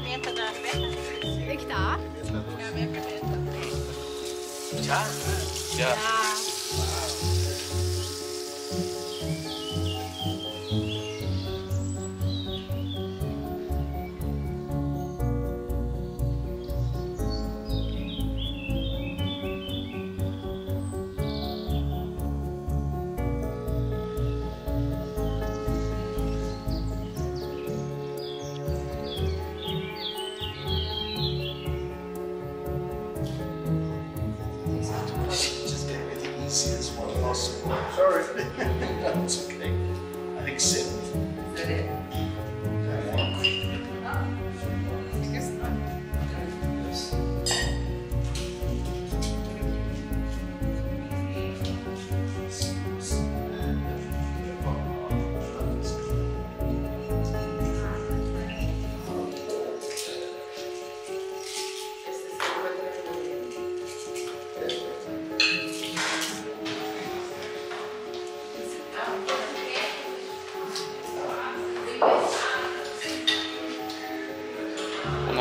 できた？じ。As one possible. Sorry. That's okay. I think seven. is that it?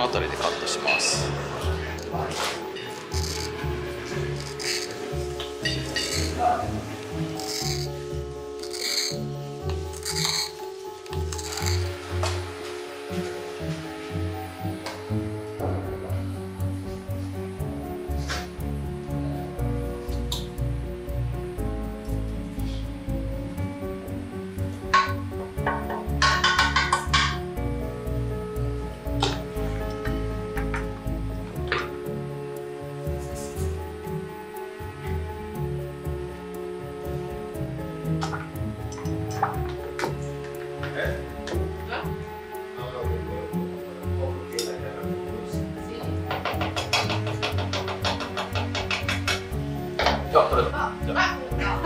の辺りでカットします。要喝的，来，来，来。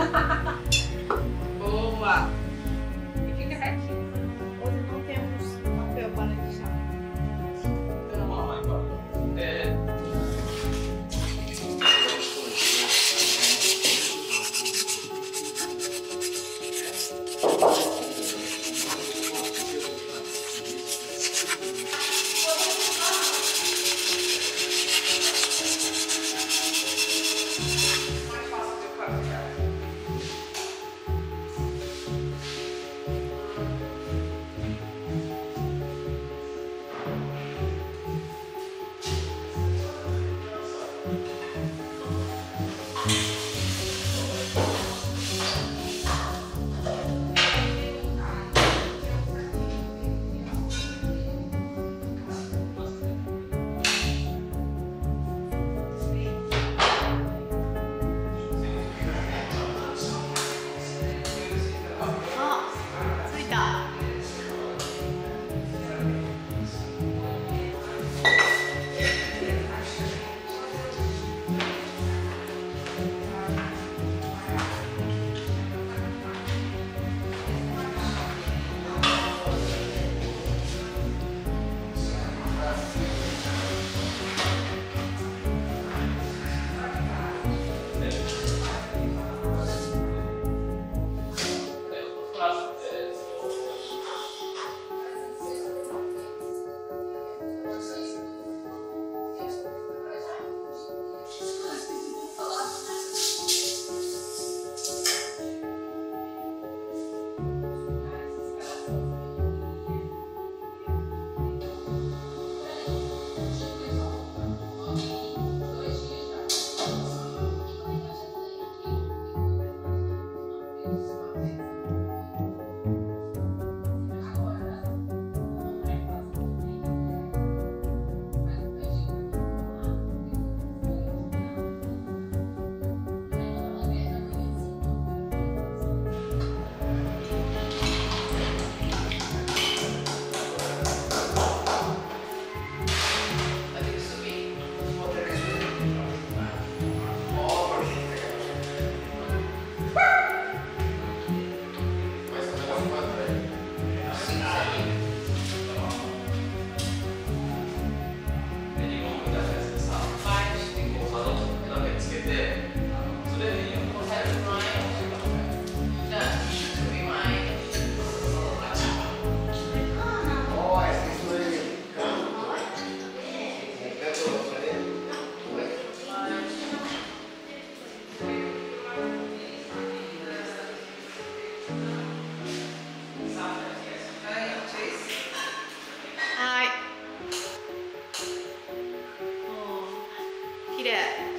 Get it.